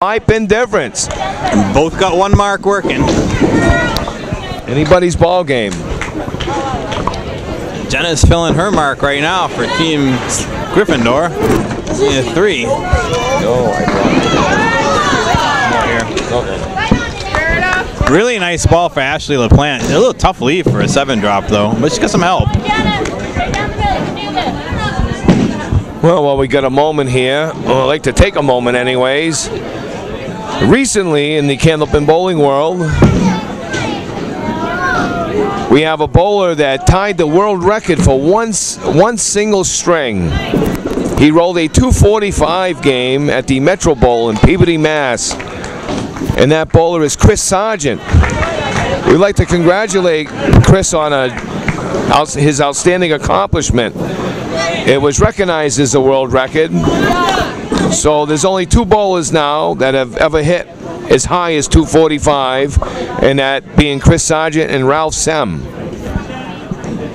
type and difference. Both got one mark working. Anybody's ball game. Jenna's filling her mark right now for Team Gryffindor. Yeah, three. No, I Really nice ball for Ashley LaPlante. A little tough lead for a seven drop though, but she got some help. Well, while we got a moment here, well, I'd like to take a moment anyways. Recently in the Candlepin bowling world, we have a bowler that tied the world record for one, one single string. He rolled a 245 game at the Metro Bowl in Peabody, Mass. And that bowler is Chris Sargent. We'd like to congratulate Chris on a, his outstanding accomplishment. It was recognized as a world record. So there's only two bowlers now that have ever hit as high as 245, and that being Chris Sargent and Ralph Sem.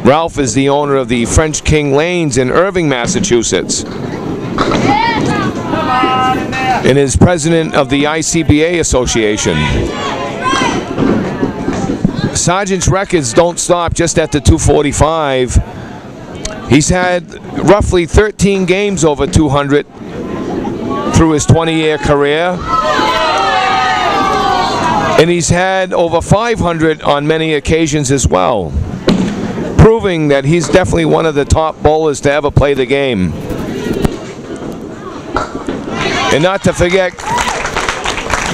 Ralph is the owner of the French King Lanes in Erving, Massachusetts, and is president of the ICBA Association. Sargent's records don't stop just at the 245. He's had roughly 13 games over 200 through his 20-year career. And he's had over 500 on many occasions as well, proving that he's definitely one of the top bowlers to ever play the game. And not to forget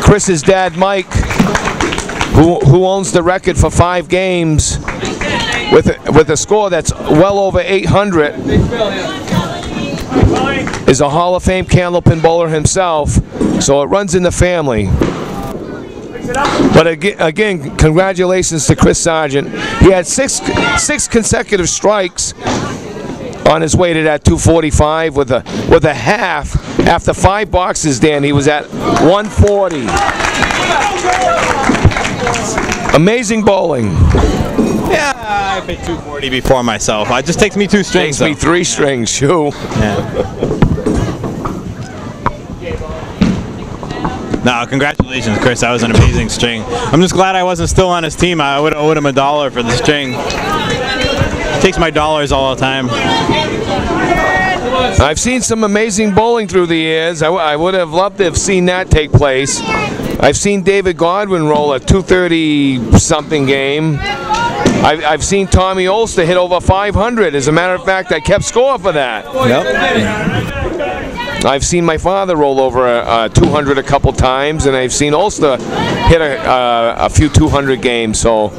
Chris's dad, Mike, who, who owns the record for five games with with a score that's well over 800 is a Hall of Fame candlepin bowler himself, so it runs in the family. But again, congratulations to Chris Sargent. He had six six consecutive strikes on his way to that 245 with a with a half after five boxes. Dan, he was at 140. Amazing bowling. Yeah, I hit 240 before myself. It just takes me two strings. Takes me though. three strings, shoo. Yeah. No, congratulations, Chris. That was an amazing string. I'm just glad I wasn't still on his team. I would have owed him a dollar for the string. Takes my dollars all the time. I've seen some amazing bowling through the years. I, w- I would have loved to have seen that take place. I've seen David Godwin roll a 230 something game. I've, I've seen Tommy Olster hit over 500. As a matter of fact, I kept score for that. Yep. I've seen my father roll over a, a 200 a couple times, and I've seen Ulster hit a, uh, a few 200 games. So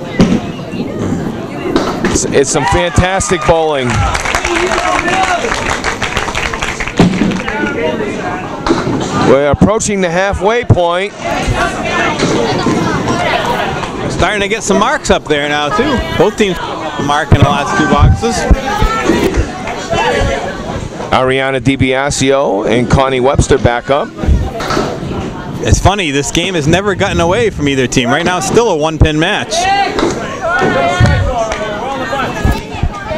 it's, it's some fantastic bowling. We're approaching the halfway point. Starting to get some marks up there now too. Both teams mark in the last two boxes. Ariana DiBiasio and Connie Webster back up. It's funny, this game has never gotten away from either team. Right now, it's still a one-pin match.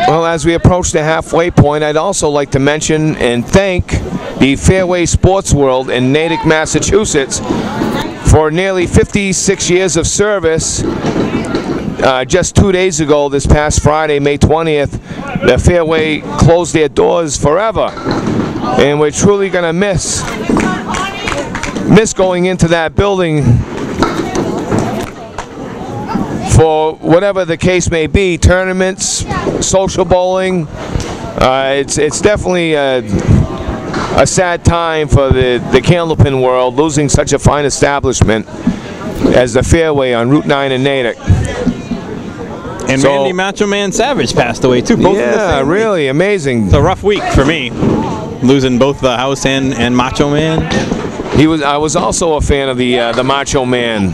Well, as we approach the halfway point, I'd also like to mention and thank the Fairway Sports World in Natick, Massachusetts for nearly 56 years of service. Uh, just two days ago, this past Friday, May 20th, the Fairway closed their doors forever. And we're truly going to miss miss going into that building for whatever the case may be, tournaments, social bowling. Uh, it's it's definitely a, a sad time for the the candlepin world losing such a fine establishment as the Fairway on Route 9 in Natick. And So- Randy Macho Man Savage passed away too. Both yeah, same week. really amazing. It's a rough week for me, losing both the house and, and Macho Man. He was I was also a fan of the uh, the Macho Man.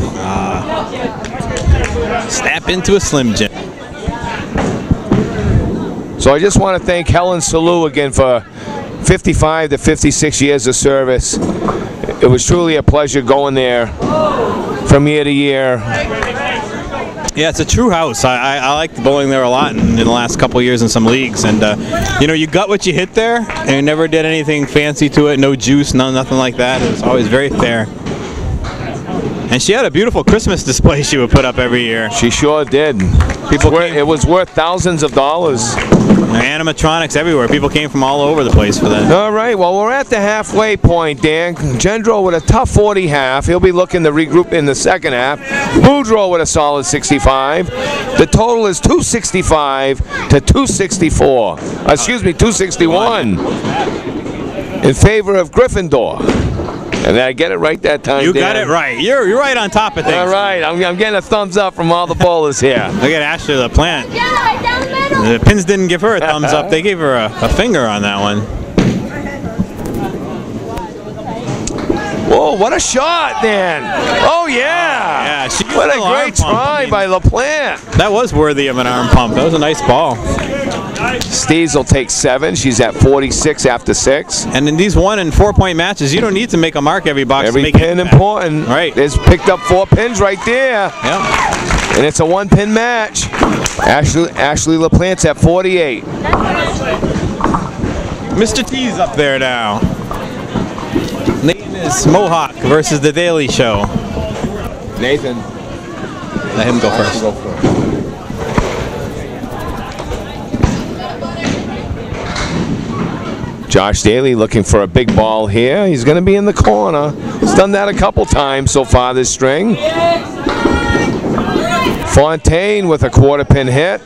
Snap into a Slim Jim. So I just want to thank Helen Salou again for 55 to 56 years of service. It was truly a pleasure going there from year to year. Yeah, it's a true house. I, I, I bowling there a lot in, in the last couple years in some leagues, and uh, you know, you got what you hit there, and never did anything fancy to it. No juice, no nothing like that. It was always very fair. And she had a beautiful Christmas display she would put up every year. She sure did. People came- it was worth thousands of dollars. Animatronics everywhere. People came from all over the place for that. All right, well, we're at the halfway point, Dan. Gendro with a tough 40 half. He'll be looking to regroup in the second half. Boudreaux with a solid 65. The total is 265 to 264. Uh, excuse me, 261 in favor of Gryffindor. And I get it right that time, You Dan? got it right. You're you're right on top of things. All right, I'm, I'm getting a thumbs up from all the bowlers here. Look at Ashley LaPlante. Yeah, right down the middle. The pins didn't give her a thumbs up. They gave her a, a finger on that one. Whoa, what a shot, Dan! Oh, yeah! Yeah, she What a great pump. I try mean- by LaPlante. That was worthy of an arm pump. That was a nice ball. Steves will take seven. She's at 46 after six. And in these one and four point matches, you don't need to make a mark every box. Every make pin important. Right. It's picked up four pins right there. Yeah. And it's a one pin match. Ashley, Ashley LaPlante's at 48. Mr. T's up there now. Name is Mohawk versus The Daily Show. Nathan. Let him go first. Josh Daly looking for a big ball here. He's going to be in the corner. He's done that a couple times so far this string. Fontaine with a quarter pin hit.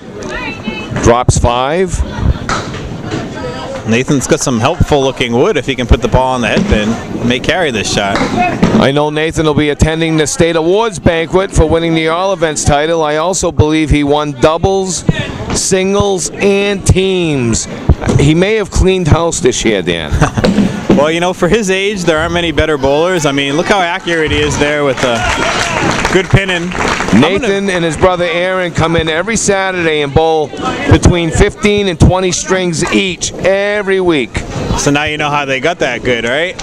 Drops five. Nathan's got some helpful looking wood if he can put the ball on the head pin. May carry this shot. I know Nathan will be attending the state awards banquet for winning the All Events title. I also believe he won doubles, singles, and teams. He may have cleaned house this year, Dan. Well, you know, for his age, there aren't many better bowlers. I mean, look how accurate he is there with a good pinning. Nathan and his brother Aaron come in every Saturday and bowl between 15 and 20 strings each every week. So now you know how they got that good, right?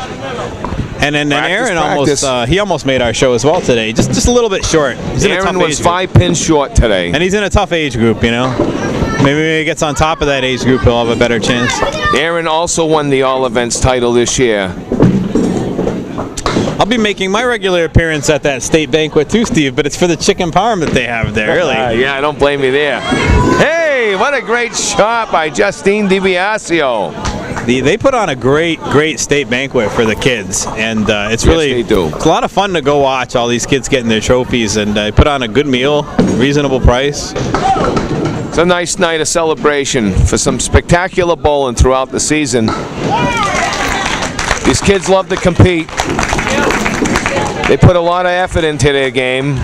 And then, Practice, Aaron practice. almost uh, he almost made our show as well today. Just just a little bit short. He's in a Aaron was five pins short today. and he's in a tough age group. You know, maybe when he gets on top of that age group, he'll have a better chance. Aaron also won the All Events title this year. I'll be making my regular appearance at that state banquet too, Steve. But it's for the chicken parm that they have there. Really. Uh, yeah, I don't blame you there. Hey, what a great shot by Justine DiBiasio. The, they put on a great, great state banquet for the kids, and uh, it's Yes, really it's a lot of fun to go watch all these kids getting their trophies, and uh, put on a good meal, reasonable price. A nice night of celebration for some spectacular bowling throughout the season. These kids love to compete. They put a lot of effort into their game.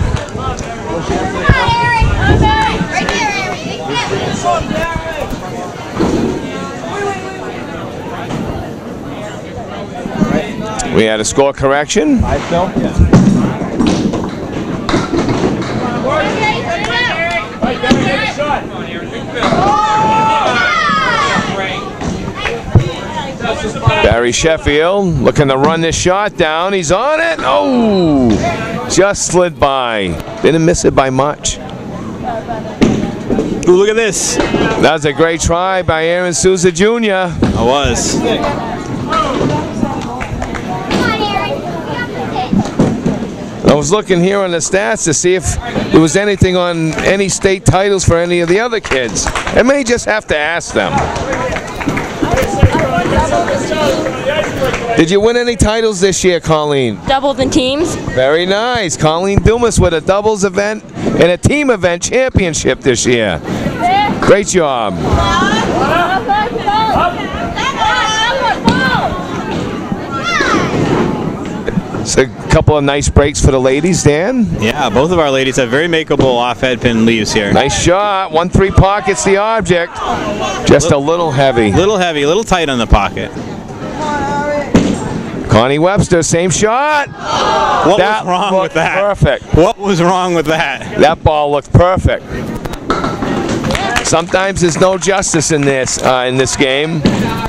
We had a score correction. Barry Sheffield looking to run this shot down. He's on it. Oh, just slid by. Didn't miss it by much. Ooh, look at this! That was a great try by Aaron Souza Jr. I was. I was looking here on the stats to see if there was anything on any state titles for any of the other kids. I may just have to ask them. Did you win any titles this year, Colleen? Doubles and teams. Very nice. Colleen Dumas with a doubles event and a team event championship this year. Great job. It's a couple of nice breaks for the ladies, Dan. Yeah, both of our ladies have very makeable off-head pin leaves here. Nice shot. One three pockets the object. Just a little heavy. Little heavy, a little tight on the pocket. Connie Webster, same shot. What That was wrong with that? perfect. What was wrong with that? That ball looked perfect. Sometimes there's no justice in this uh, in this game.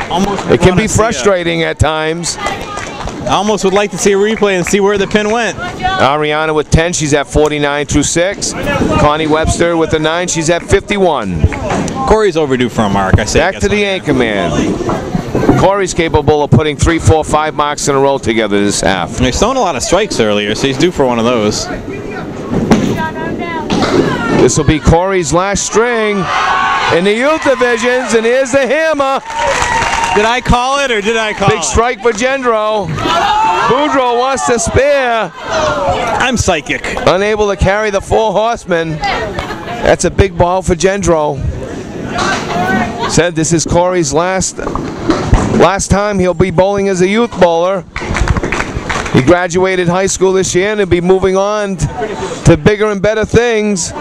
Almost. It can be frustrating at times. I almost would like to see a replay and see where the pin went. Ariana with 10, she's at 49 through 6. Connie Webster with a 9, she's at 51. Corey's overdue for a mark. I say. Back to the anchor man. Corey's capable of putting three, four, five marks in a row together this half. He's thrown a lot of strikes earlier, so he's due for one of those. This will be Corey's last string in the youth divisions, and here's the hammer. Did I call it or did I call it? Big strike for Gendro. Boudreaux wants to spare, I'm psychic. unable to carry the four horsemen. That's a big ball for Gendro. Said this is Corey's last last time he'll be bowling as a youth bowler. He graduated high school this year and he'll be moving on to bigger and better things.